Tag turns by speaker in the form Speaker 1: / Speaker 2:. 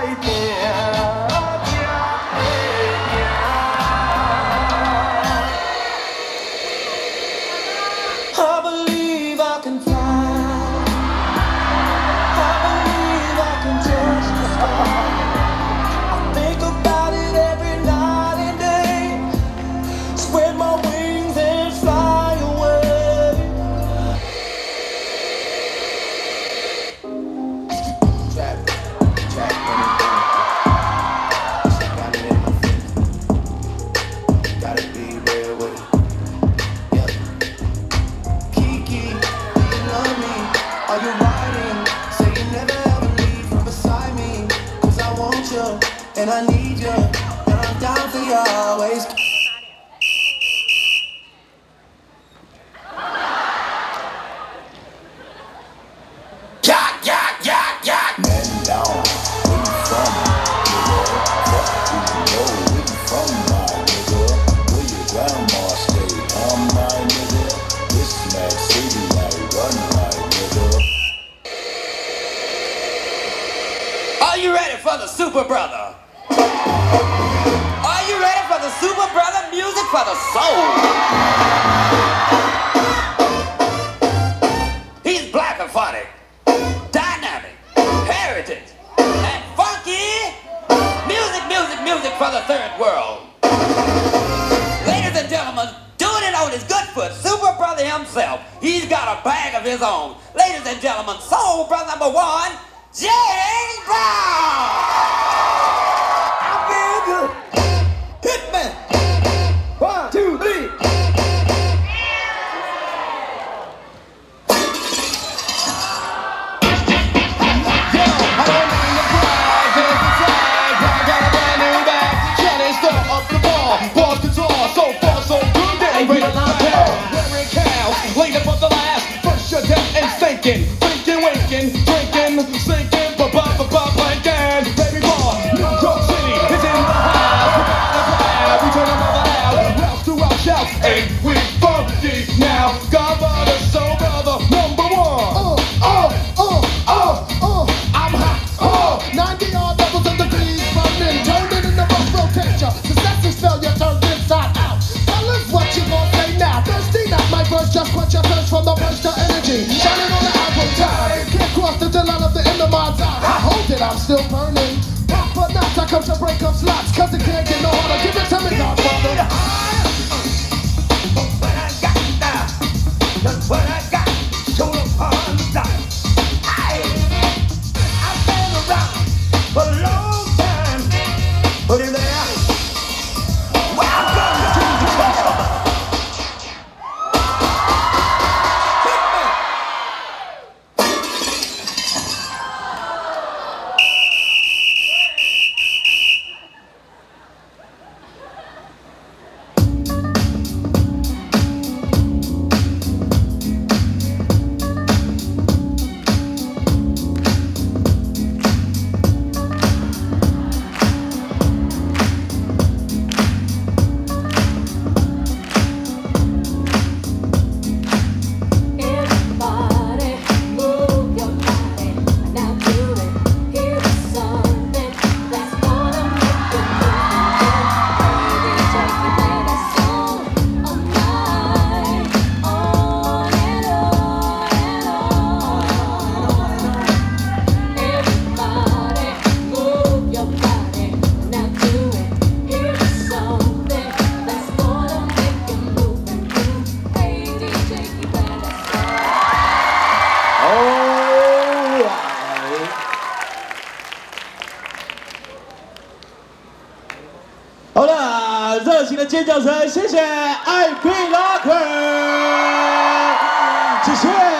Speaker 1: I and I need you, and I'm down for you always. Yeah, yeah, yeah, yeah.
Speaker 2: Where you from, nigga? Fuck who you know, where you from, my nigga? Where your grandma stay, I'm my nigga. This Mad City, I run my nigga.
Speaker 3: Are you ready for the Super Brother? Are you ready for the Super Brother music for the soul? He's black and funny, dynamic, heritage, and funky. Music, music, music for the third world. Ladies and gentlemen, doing it on his good foot, Super Brother himself. He's got a bag of his own. Ladies and gentlemen, Soul Brother number one, James Brown.
Speaker 4: Get no harder. Give it to me, Godfather.
Speaker 5: 热情的尖叫声，谢谢 IP Locker，谢谢。